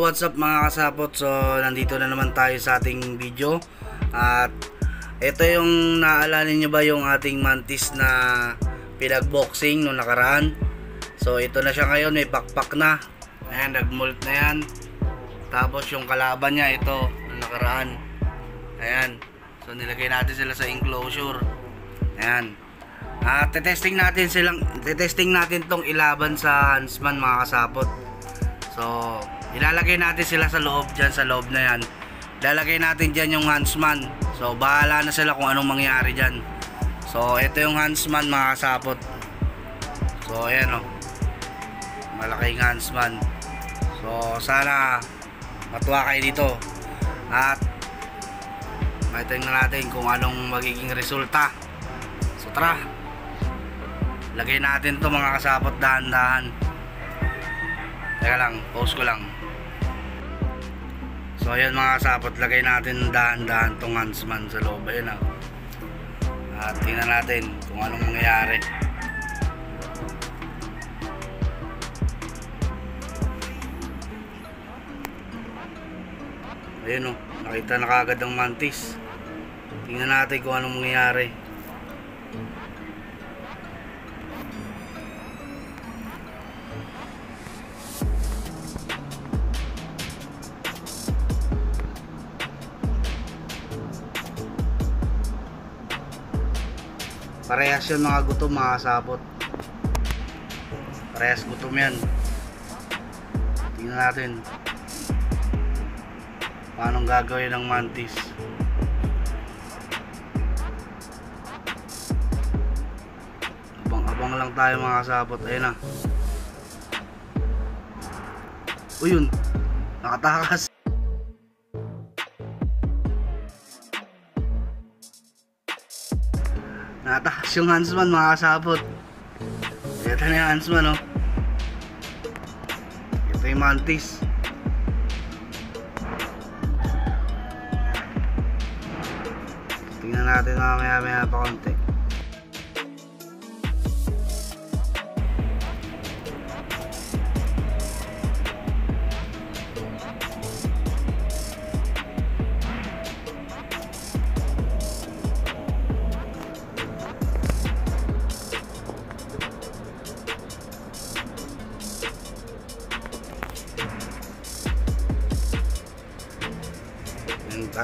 what's up mga kasapot? So, nandito na naman tayo sa ating video. At ito yung naalala nyo ba yung ating mantis na pinagboxing nung nakaraan. So, ito na siya ngayon. May pakpak na. Ayan, nagmult na yan. Tapos yung kalaban niya, ito, nung nakaraan. Ayan. So, nilagay natin sila sa enclosure. Ayan. At testing natin silang testing natin tong ilaban sa Hansman mga kasapot. So, ilalagay natin sila sa loob dyan, sa loob na yan. Ilalagay natin dyan yung Hansman. So, bahala na sila kung anong mangyari dyan. So, ito yung Hansman mga kasapot. So, ayan o. Malaking Hansman. So, sana matuwa kayo dito. At, makita na natin kung anong magiging resulta. So, tara. Lagay natin to mga kasapot dahan-dahan. Teka lang, pause ko lang. So ayan mga kasapot, lagay natin dahan-dahan tong Hansman sa loob. Ayan ah. At tingnan natin kung anong mangyayari. Ayun o, nakita na kagad ang mantis. Tingnan natin kung anong mangyayari. Parehas yun mga gutom mga kasapot. Parehas gutom yan. Tingnan natin. Paano gagawin ng mantis. Abang-abang lang tayo mga kasapot. Ayun na. O yun. Nakatakas. Natakas yung Hansman mga kasapot. Ito na yung Hansman oh. Ito yung mantis. Tingnan natin mamaya maya pa konti.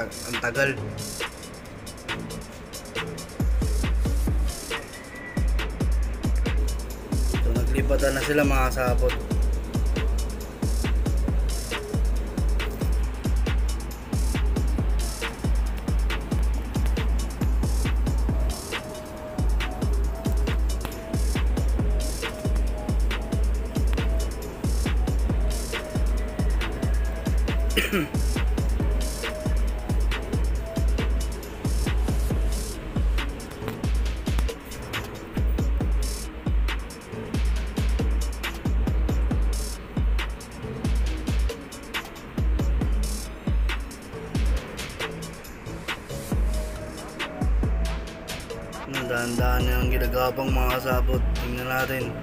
Ang tagal. So, naglipatan na sila mga sapot. Dahan-dahan na ang ginagapang mga kasabot. Tingnan natin.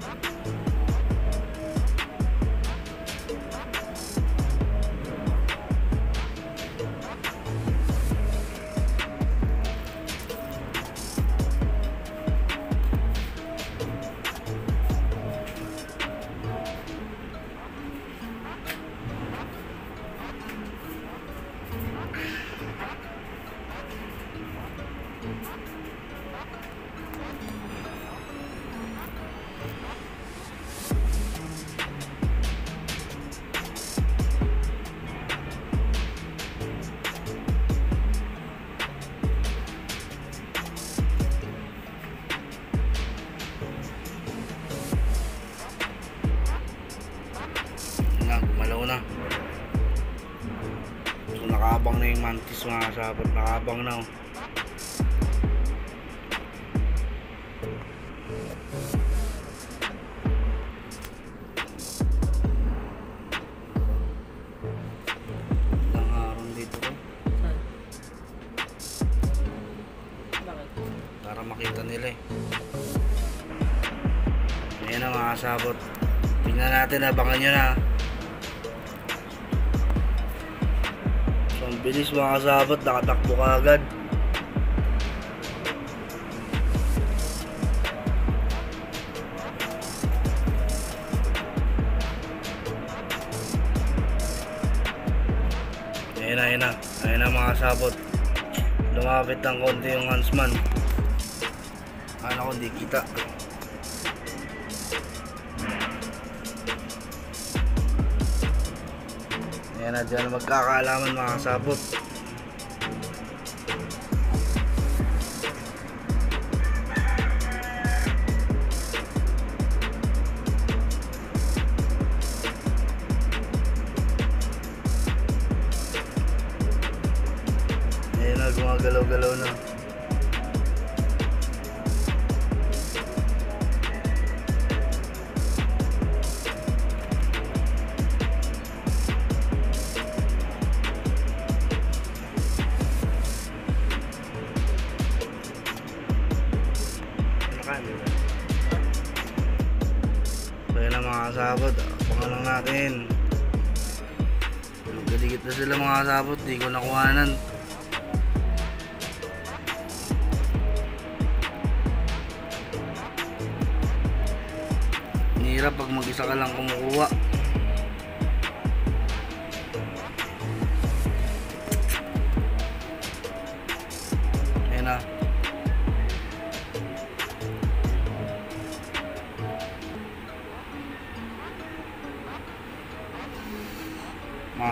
Mantis mga kasabot, nakaabang na oh. Para makita nila eh. Ayan na mga kasabot. Tingnan natin, abangan nyo na. Bilis mga kasabot, nakatakbo ka agad. Ayun na, ayun na. Ayun na mga kasabot. Lumapit ng konti yung huntsman. Ano ko, hindi kita. Ayan na, dyan magkakaalaman mga kasabot. Na sila mga kasabot, di ko nakuhanan. Hirap pag mag-isa ka lang kumukuha.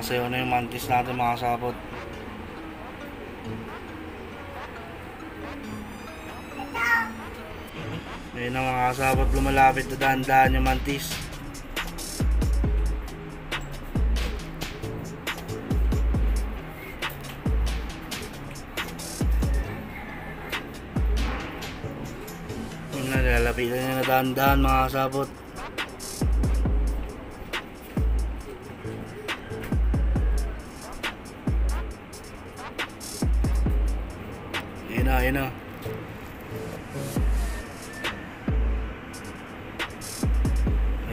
Mga sayo na yung mantis natin mga sabot. Ayun na mga sabot lumalapit na dahan-dahan yung mantis. Yun na, lalapitan niya na dahan-dahan mga sabot.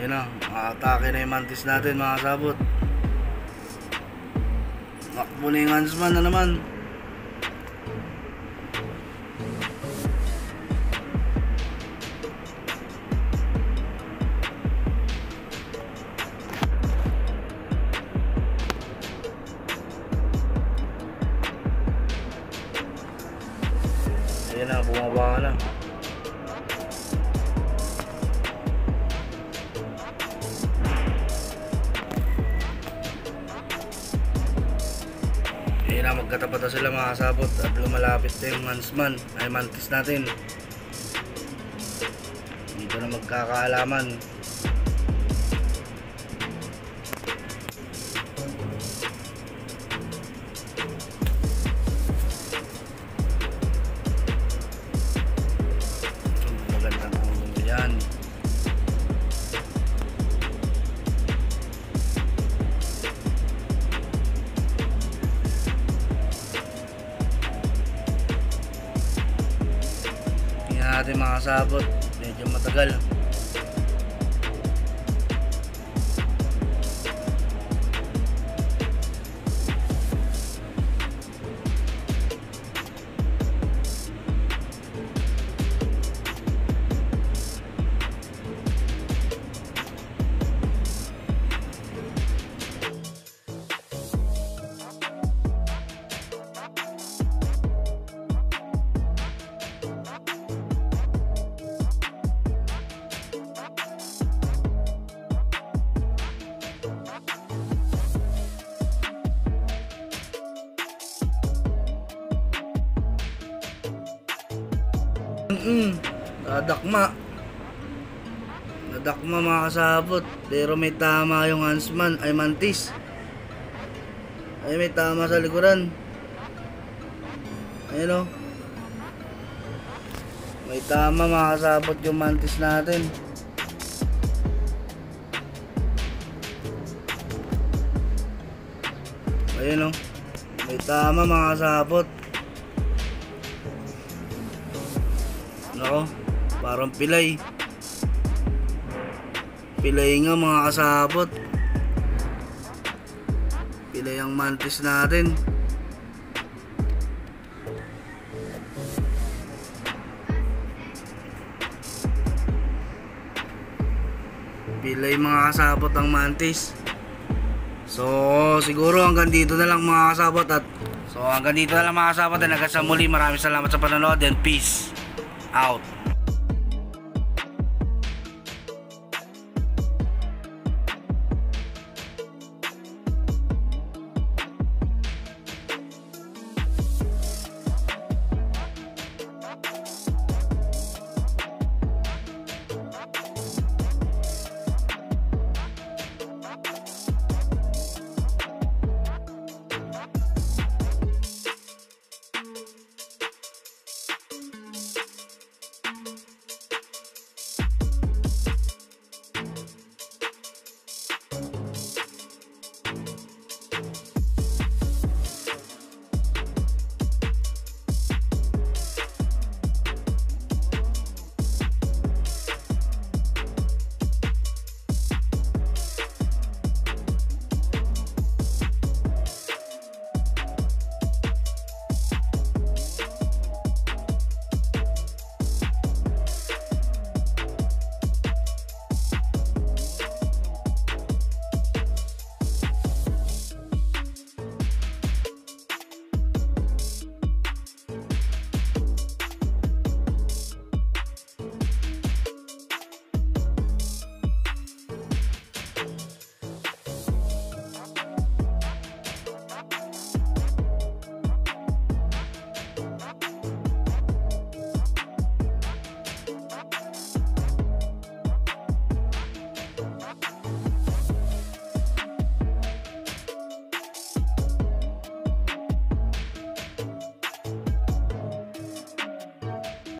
Ayun na, makatake na yung mantis natin mga sabot. Makbo na yung huntsman na naman. Ayun na, bumaba na. Magkatapat na sila mga kasabot at lumalapit na yung huntsman ay mantis natin. Dito na magkakaalaman. Natin mga sabot. Medyo matagal. Mm, nadakma. Nadakma mga kasabot. Pero may tama yung huntsman ay mantis. Ay may tama sa likuran. Ayun o. May tama mga kasabot yung mantis natin. Ayun o. May tama mga kasabot. Nako, parang pilay. Pilay nga mga kasabot. Pilay ang mantis natin. Pilay mga kasabot ang mantis. So, siguro hanggang dito na lang mga kasabot at So hanggang dito na lang mga kasama din hanggang sa muli. Maraming salamat sa panonood and peace. Out.